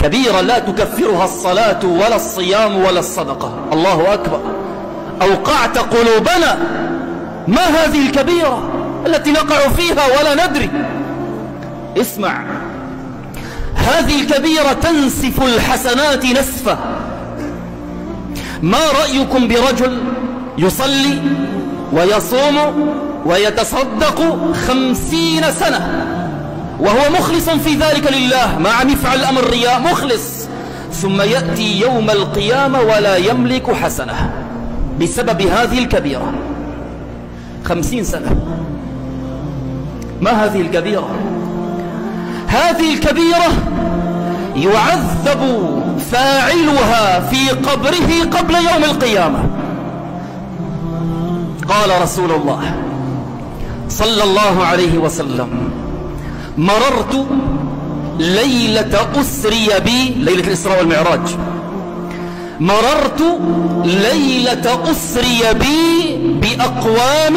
كبيرة لا تكفرها الصلاة ولا الصيام ولا الصدقة. الله أكبر. أوقعت قلوبنا. ما هذه الكبيرة التي نقع فيها ولا ندري. اسمع. هذه الكبيرة تنسف الحسنات نسفة. ما رأيكم برجل يصلي ويصوم ويتصدق خمسين سنة؟ وهو مخلص في ذلك لله. ما عم يفعل أمر رياء مخلص. ثم يأتي يوم القيامة ولا يملك حسنة. بسبب هذه الكبيرة. خمسين سنة. ما هذه الكبيرة؟ هذه الكبيرة يعذب فاعلها في قبره قبل يوم القيامة. قال رسول الله صلى الله عليه وسلم مررت ليلة أسري بي ليلة الإسراء والمعراج. مررت ليلة أسري بي بأقوام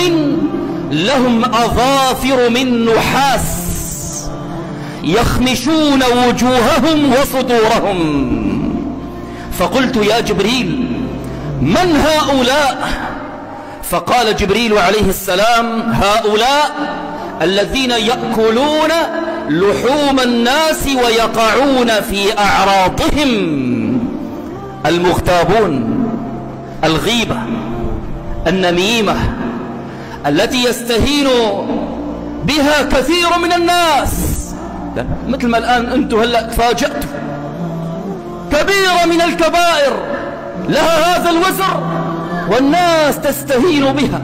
لهم أظافر من نحاس يخمشون وجوههم وصدورهم. فقلت يا جبريل من هؤلاء؟ فقال جبريل عليه السلام هؤلاء الذين يأكلون لحوم الناس ويقعون في أعراضهم. المغتابون الغيبة النميمة التي يستهين بها كثير من الناس. مثل ما الآن أنتم هلأ تفاجأتوا. كبيرة من الكبائر لها هذا الوزر والناس تستهين بها.